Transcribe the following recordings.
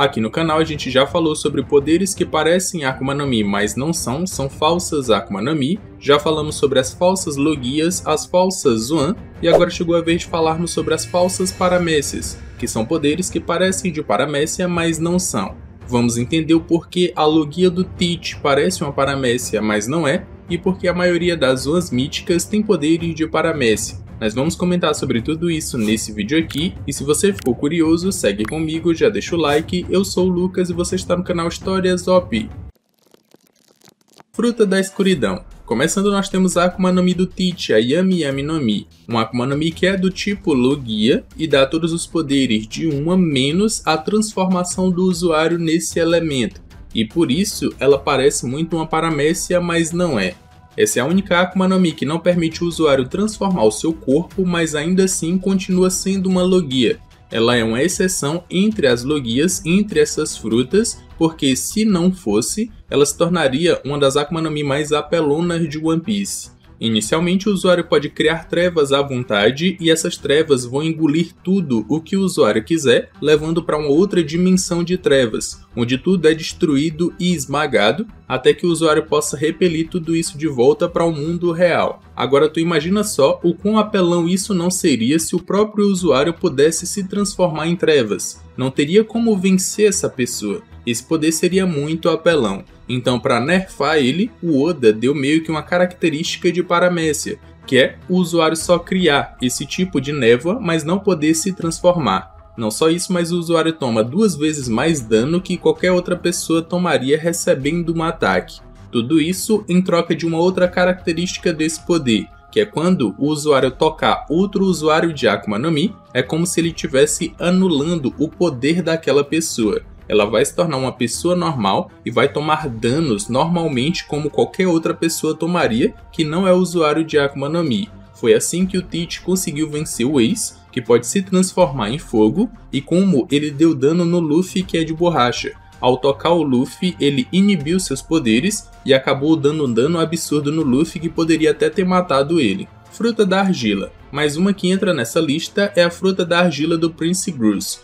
Aqui no canal a gente já falou sobre poderes que parecem Akuma no Mi, mas não são, são falsas Akuma no Mi. Já falamos sobre as falsas Logias, as falsas Zuan, e agora chegou a vez de falarmos sobre as falsas Paramécias, que são poderes que parecem de Paramécia, mas não são. Vamos entender o porquê a Logia do Teach parece uma Paramécia, mas não é, e porque a maioria das Zuans míticas tem poderes de Paramécia. Nós vamos comentar sobre tudo isso nesse vídeo aqui, e se você ficou curioso, segue comigo, já deixa o like, eu sou o Lucas e você está no canal Histórias OP. Fruta da Escuridão. Começando nós temos a Akuma no Mi do Teach, a Yami Yami no Mi, um Akuma no Mi que é do tipo Logia e dá todos os poderes de uma menos a transformação do usuário nesse elemento, e por isso ela parece muito uma paramécia, mas não é. Essa é a única Akuma no Mi que não permite o usuário transformar o seu corpo, mas ainda assim continua sendo uma Logia. Ela é uma exceção entre as Logias, entre essas frutas, porque se não fosse, ela se tornaria uma das Akuma no Mi mais apelonas de One Piece. Inicialmente, o usuário pode criar trevas à vontade e essas trevas vão engolir tudo o que o usuário quiser, levando para uma outra dimensão de trevas, onde tudo é destruído e esmagado, até que o usuário possa repelir tudo isso de volta para o mundo real. Agora tu imagina só o quão apelão isso não seria se o próprio usuário pudesse se transformar em trevas. Não teria como vencer essa pessoa. Esse poder seria muito apelão. Então, para nerfar ele, o Oda deu meio que uma característica de paramécia, que é o usuário só criar esse tipo de névoa, mas não poder se transformar. Não só isso, mas o usuário toma duas vezes mais dano que qualquer outra pessoa tomaria recebendo um ataque. Tudo isso em troca de uma outra característica desse poder, que é quando o usuário tocar outro usuário de Akuma no Mi, é como se ele estivesse anulando o poder daquela pessoa ela vai se tornar uma pessoa normal e vai tomar danos normalmente como qualquer outra pessoa tomaria que não é usuário de Akuma no Mi. Foi assim que o Teach conseguiu vencer o Ace, que pode se transformar em fogo, e como ele deu dano no Luffy que é de borracha. Ao tocar o Luffy, ele inibiu seus poderes e acabou dando um dano absurdo no Luffy que poderia até ter matado ele. Fruta da Argila. Mais uma que entra nessa lista é a Fruta da Argila do Prince Bruce,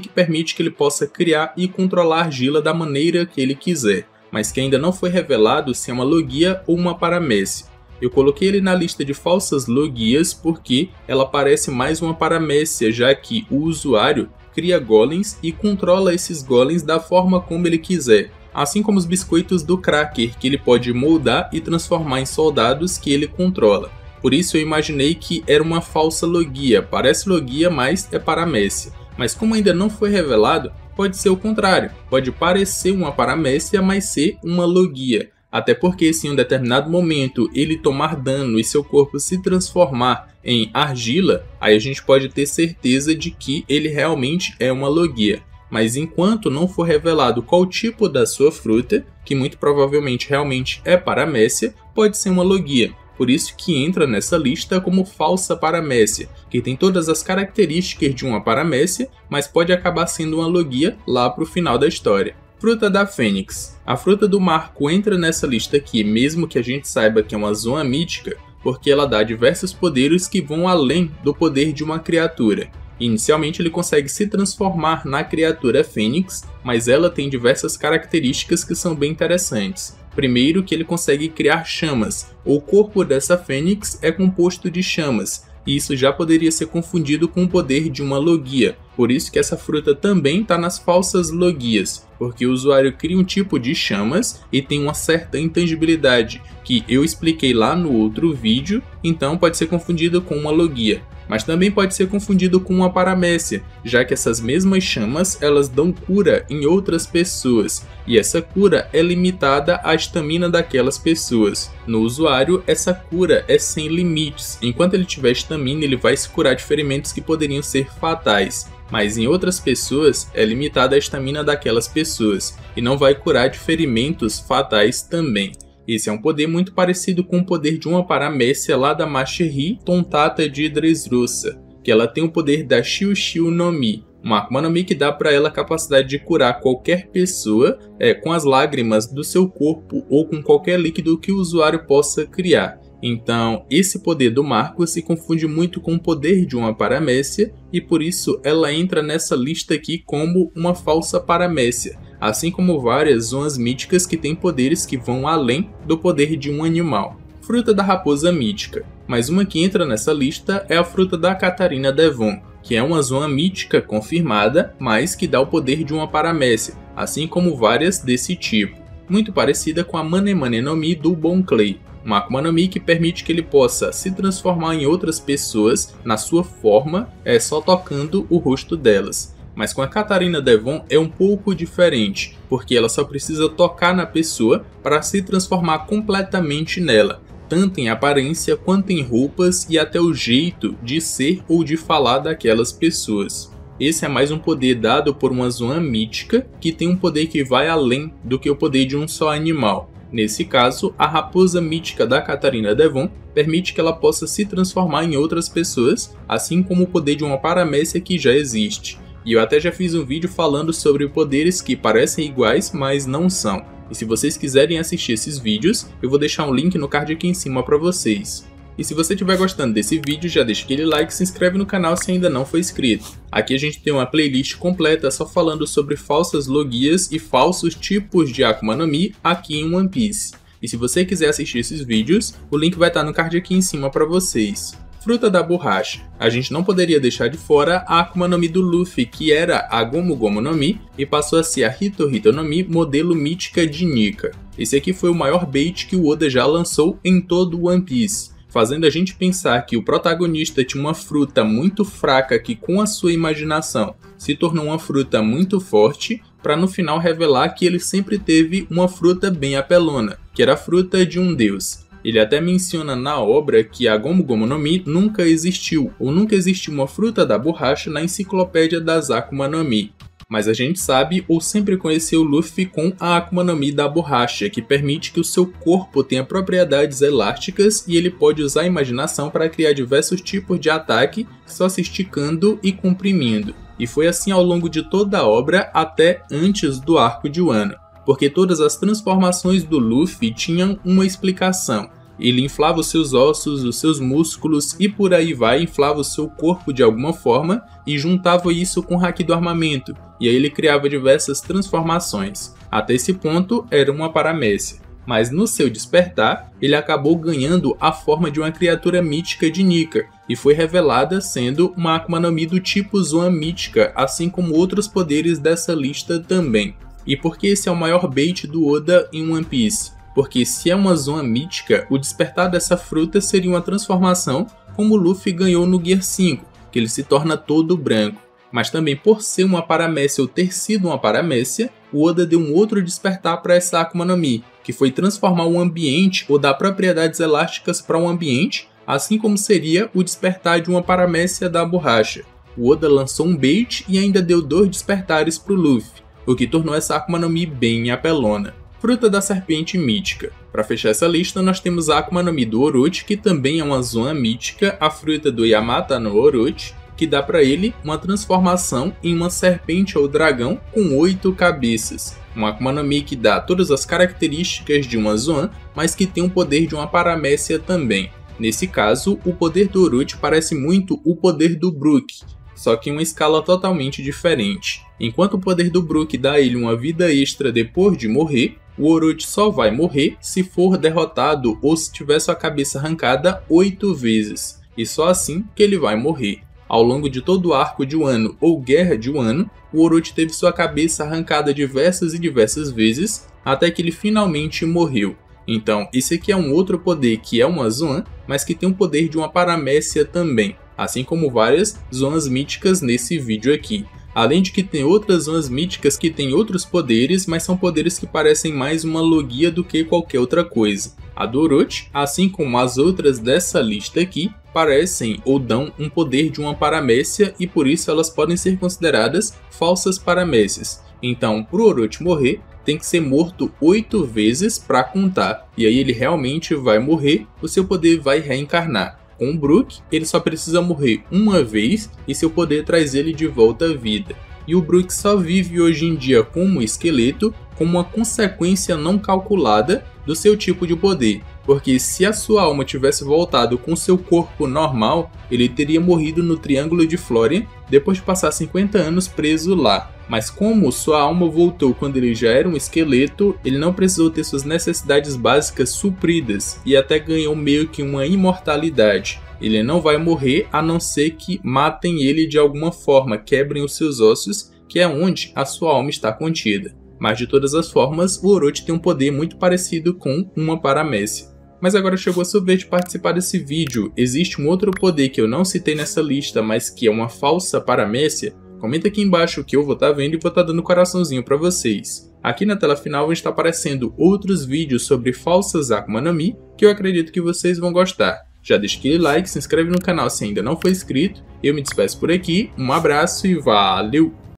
que permite que ele possa criar e controlar a argila da maneira que ele quiser, mas que ainda não foi revelado se é uma Logia ou uma Paramécia. Eu coloquei ele na lista de falsas Logias porque ela parece mais uma Paramécia, já que o usuário cria golems e controla esses golems da forma como ele quiser, assim como os biscoitos do Cracker, que ele pode moldar e transformar em soldados que ele controla. Por isso eu imaginei que era uma falsa logia, parece logia, mas é paramécia. Mas como ainda não foi revelado, pode ser o contrário, pode parecer uma paramécia, mas ser uma logia. Até porque se em um determinado momento ele tomar dano e seu corpo se transformar em argila, aí a gente pode ter certeza de que ele realmente é uma logia. Mas enquanto não for revelado qual tipo da sua fruta, que muito provavelmente realmente é paramécia, pode ser uma logia por isso que entra nessa lista como falsa paramécia, que tem todas as características de uma paramécia, mas pode acabar sendo uma logia lá para o final da história. Fruta da Fênix. A fruta do Marco entra nessa lista aqui, mesmo que a gente saiba que é uma zona mítica, porque ela dá diversos poderes que vão além do poder de uma criatura. Inicialmente ele consegue se transformar na criatura Fênix, mas ela tem diversas características que são bem interessantes. Primeiro que ele consegue criar chamas. O corpo dessa fênix é composto de chamas, e isso já poderia ser confundido com o poder de uma logia. Por isso que essa fruta também está nas falsas logias, porque o usuário cria um tipo de chamas e tem uma certa intangibilidade, que eu expliquei lá no outro vídeo, então pode ser confundido com uma logia mas também pode ser confundido com uma paramécia, já que essas mesmas chamas elas dão cura em outras pessoas, e essa cura é limitada à estamina daquelas pessoas. No usuário, essa cura é sem limites, enquanto ele tiver estamina ele vai se curar de ferimentos que poderiam ser fatais, mas em outras pessoas é limitada à estamina daquelas pessoas, e não vai curar de ferimentos fatais também. Esse é um poder muito parecido com o poder de uma paramécia lá da Mastery Tontata de Dressrosa, que ela tem o poder da Shiu Shiu no Mi, uma Akuma no Mi que dá para ela a capacidade de curar qualquer pessoa é, com as lágrimas do seu corpo ou com qualquer líquido que o usuário possa criar. Então, esse poder do Marco se confunde muito com o poder de uma paramécia e por isso ela entra nessa lista aqui como uma falsa paramécia, assim como várias zonas míticas que têm poderes que vão além do poder de um animal. Fruta da raposa mítica. Mais uma que entra nessa lista é a fruta da Catarina Devon, que é uma zona mítica confirmada, mas que dá o poder de uma paramécia, assim como várias desse tipo, muito parecida com a Manemane no Mi do Bon Clay, uma Akuma no Mi que permite que ele possa se transformar em outras pessoas na sua forma, é só tocando o rosto delas. Mas com a Catarina Devon é um pouco diferente, porque ela só precisa tocar na pessoa para se transformar completamente nela, tanto em aparência quanto em roupas e até o jeito de ser ou de falar daquelas pessoas. Esse é mais um poder dado por uma zona mítica que tem um poder que vai além do que o poder de um só animal. Nesse caso, a raposa mítica da Catarina Devon permite que ela possa se transformar em outras pessoas, assim como o poder de uma paramécia que já existe. E eu até já fiz um vídeo falando sobre poderes que parecem iguais, mas não são. E se vocês quiserem assistir esses vídeos, eu vou deixar um link no card aqui em cima para vocês. E se você estiver gostando desse vídeo, já deixa aquele like e se inscreve no canal se ainda não for inscrito. Aqui a gente tem uma playlist completa só falando sobre falsas logias e falsos tipos de Akuma no Mi aqui em One Piece. E se você quiser assistir esses vídeos, o link vai estar no card aqui em cima para vocês. Fruta da borracha. A gente não poderia deixar de fora a Akuma no Mi do Luffy, que era a Gomu Gomu no Mi e passou a ser a Hito Hito no Mi modelo mítica de Nika. Esse aqui foi o maior bait que o Oda já lançou em todo o One Piece fazendo a gente pensar que o protagonista tinha uma fruta muito fraca que, com a sua imaginação, se tornou uma fruta muito forte, para no final revelar que ele sempre teve uma fruta bem apelona, que era a fruta de um deus. Ele até menciona na obra que a Gomu Gomu no Mi nunca existiu, ou nunca existiu uma fruta da borracha na enciclopédia das Akuma no Mi mas a gente sabe ou sempre conheceu Luffy com a Akuma no Mi da borracha, que permite que o seu corpo tenha propriedades elásticas e ele pode usar a imaginação para criar diversos tipos de ataque, só se esticando e comprimindo. E foi assim ao longo de toda a obra até antes do arco de Wano, porque todas as transformações do Luffy tinham uma explicação ele inflava os seus ossos, os seus músculos e por aí vai, inflava o seu corpo de alguma forma e juntava isso com o haki do armamento, e aí ele criava diversas transformações. Até esse ponto era uma paramécia. Mas no seu despertar, ele acabou ganhando a forma de uma criatura mítica de Nika, e foi revelada sendo uma Akuma no Mi do tipo Zoan mítica, assim como outros poderes dessa lista também. E por que esse é o maior bait do Oda em One Piece? porque se é uma zona mítica, o despertar dessa fruta seria uma transformação como Luffy ganhou no Gear 5, que ele se torna todo branco. Mas também por ser uma paramécia ou ter sido uma paramécia, o Oda deu um outro despertar para essa Akuma no Mi, que foi transformar um ambiente ou dar propriedades elásticas para um ambiente, assim como seria o despertar de uma paramécia da borracha. O Oda lançou um bait e ainda deu dois despertares para o Luffy, o que tornou essa Akuma no Mi bem apelona. Fruta da Serpente Mítica. Para fechar essa lista, nós temos a Akuma no Mi do Orochi, que também é uma zona mítica, a fruta do Yamata no Orochi, que dá para ele uma transformação em uma serpente ou dragão com oito cabeças. Uma Akuma no Mi que dá todas as características de uma Zoan, mas que tem o poder de uma paramécia também. Nesse caso, o poder do Orochi parece muito o poder do Brook, só que em uma escala totalmente diferente. Enquanto o poder do Brook dá a ele uma vida extra depois de morrer, o Orochi só vai morrer se for derrotado ou se tiver sua cabeça arrancada oito vezes, e só assim que ele vai morrer. Ao longo de todo o arco de Wano ou Guerra de Wano, o Orochi teve sua cabeça arrancada diversas e diversas vezes, até que ele finalmente morreu. Então, esse aqui é um outro poder que é uma Zoan, mas que tem o poder de uma paramécia também, assim como várias zonas míticas nesse vídeo aqui. Além de que tem outras zonas míticas que têm outros poderes, mas são poderes que parecem mais uma logia do que qualquer outra coisa. A do Orochi, assim como as outras dessa lista aqui, parecem ou dão um poder de uma paramécia e por isso elas podem ser consideradas falsas paramécias. Então, para o Orochi morrer, tem que ser morto oito vezes para contar, e aí ele realmente vai morrer, o seu poder vai reencarnar. Com o Brook, ele só precisa morrer uma vez e seu poder traz ele de volta à vida. E o Brook só vive hoje em dia como esqueleto como uma consequência não calculada do seu tipo de poder, porque se a sua alma tivesse voltado com seu corpo normal, ele teria morrido no Triângulo de Florian depois de passar 50 anos preso lá. Mas como sua alma voltou quando ele já era um esqueleto, ele não precisou ter suas necessidades básicas supridas e até ganhou meio que uma imortalidade. Ele não vai morrer a não ser que matem ele de alguma forma, quebrem os seus ossos, que é onde a sua alma está contida. Mas de todas as formas, o Orochi tem um poder muito parecido com uma paramécia. Mas agora chegou a sua vez de participar desse vídeo. Existe um outro poder que eu não citei nessa lista, mas que é uma falsa paramécia? Comenta aqui embaixo que eu vou estar tá vendo e vou estar tá dando coraçãozinho para vocês. Aqui na tela final está aparecendo outros vídeos sobre falsas Akuma no Mi que eu acredito que vocês vão gostar. Já deixa aquele like, se inscreve no canal se ainda não for inscrito. Eu me despeço por aqui, um abraço e valeu!